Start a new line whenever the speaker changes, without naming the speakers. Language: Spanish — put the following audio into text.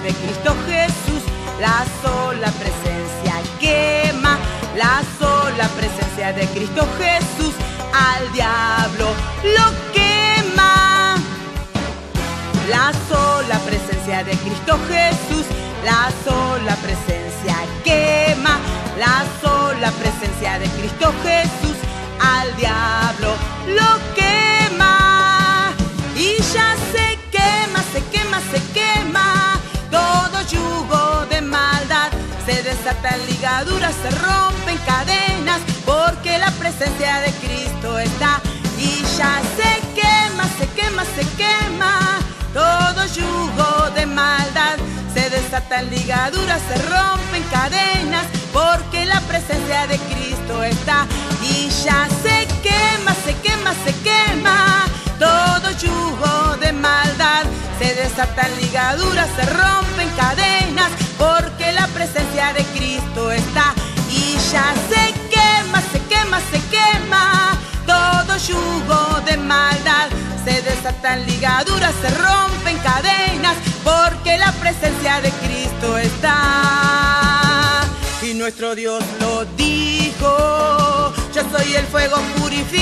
de Cristo Jesús, la sola presencia quema, la sola presencia de Cristo Jesús, al diablo lo quema. La sola presencia de Cristo Jesús, la sola presencia quema, la sola presencia de Cristo Jesús, al diablo lo quema. Y ya se quema, se quema, se quema, Se desatan ligaduras, se rompen cadenas, porque la presencia de Cristo está. Y ya se quema, se quema, se quema, todo yugo de maldad. Se desatan ligaduras, se rompen cadenas, porque la presencia de Cristo está. Y ya se quema, se quema, se quema, todo yugo de maldad. Se desatan ligaduras, se rompen cadenas, yugo de maldad. Se desatan ligaduras, se rompen cadenas, porque la presencia de Cristo está. Y nuestro Dios lo dijo, yo soy el fuego purificador